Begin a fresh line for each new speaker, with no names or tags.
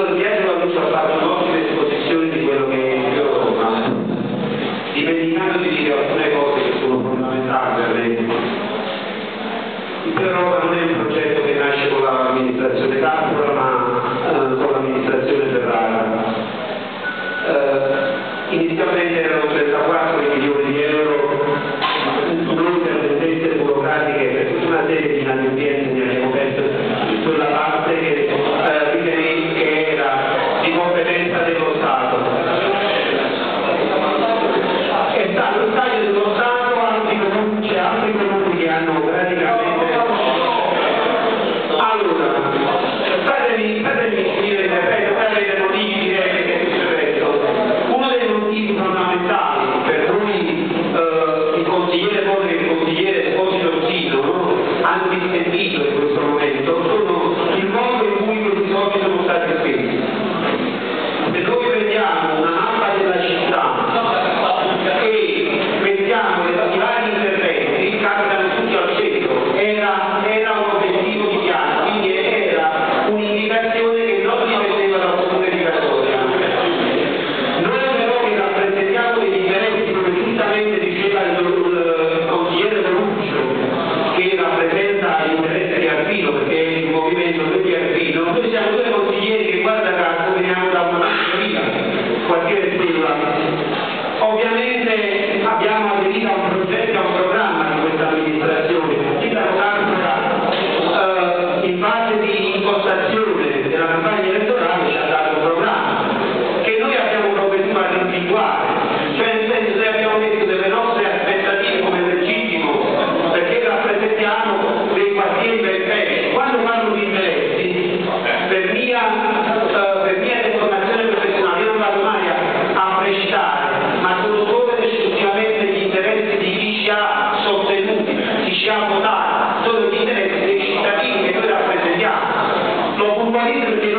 Alessandro Pietro ha ha fatto un'ottima esposizione di quello che è il Roma, dimenticando di dire alcune cose che sono fondamentali per me. Il Roma non è un progetto che nasce con l'amministrazione Capra, ma eh, con l'amministrazione Ferrara. Eh, inizialmente erano 34 milioni di entre Almighty